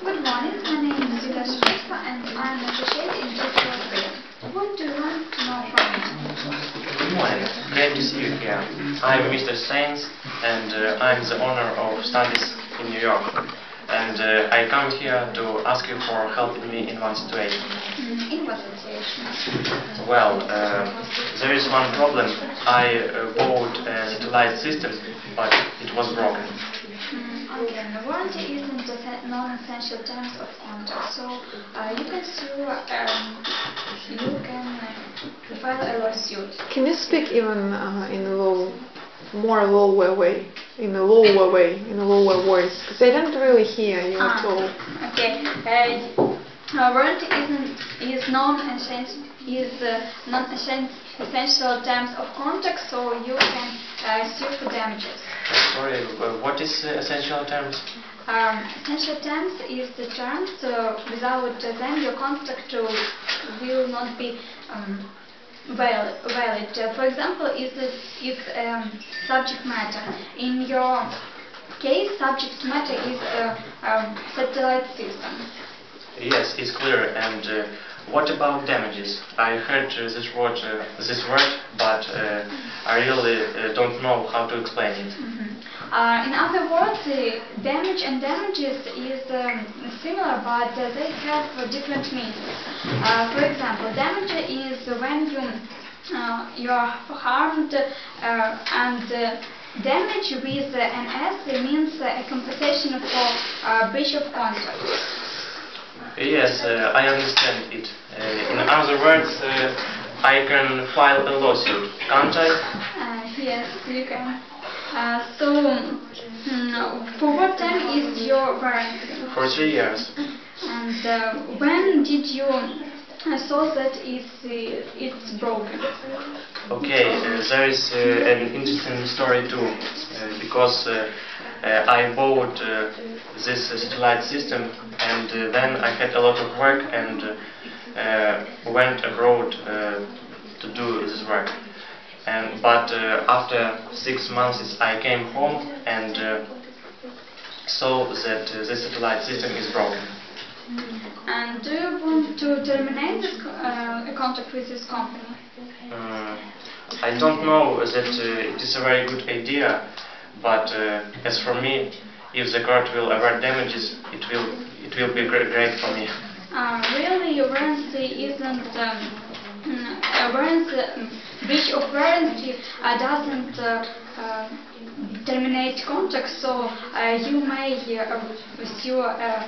Good morning, my name is Yulia Shepetko and I am associate in digital field. What do you want to know from me? Good morning. Great to see you here. I'm Mr. Sainz and uh, I'm the owner of Studies in New York. And uh, I come here to ask you for helping me in one situation. Mm, In what situation? Well, uh, there is one problem. I uh, bought a satellite system, but it was broken. Okay, the warranty is in the non-essential terms of contract, so uh, you can sue, um, you can uh, file a lawsuit. Can you speak even uh, in a low, more lower way, in a lower way, in a lower voice? Because I don't really hear you at all. Ah, okay. Uh, uh, warranty isn't is non-essential is uh, non-essential terms of contract, so you can uh, sue for damages. Sorry, uh, what is uh, essential terms? Um, essential terms is the terms uh, without them your contract uh, will not be um, val- valid. Uh, for example, is is um, subject matter. In your case, subject matter is a um, satellite system. Yes, it's clear. And uh, what about damages? I heard uh, this word, uh, this word, but uh, I really uh, don't know how to explain it. Mhm. Uh, in other words, damage and damages is um, similar, but they have different meanings. For example, damage is when you you are harmed, and damage with an S means a compensation for breach of contract. Yes, uh, I understand it. Uh, in other words, uh, I can file a lawsuit, can't I? Uh, yes, you can. Uh, so, mm, for what time is your warranty? For three years. And uh, when did you uh, saw that it's uh, it's broken? Okay, uh, there is uh, an interesting story too, uh, because I bought uh, this uh, satellite system and uh, then I had a lot of work and uh, uh, went abroad uh, to do this work. And but uh, after six months I came home and uh, saw that uh, the satellite system is broken. And do you want to terminate this co- uh, a contract with this company? Uh, I don't know that uh, it is a very good idea, but uh, as for me, if the court will award damages, it will it will be gr- great for me. Uh, really, your warranty isn't um, a warranty. um, breach of warranty uh, doesn't uh, uh, terminate contract, so uh, you may uh, sue. Uh,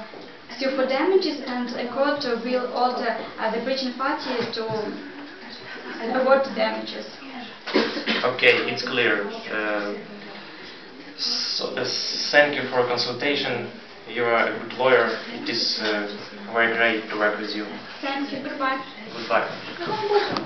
sue for damages and a court will order uh, the breaching party to award damages. Okay, it's clear. So, uh, thank you for consultation. You are a good lawyer. It is uh, very great to work with you. Thank you. Goodbye. Goodbye.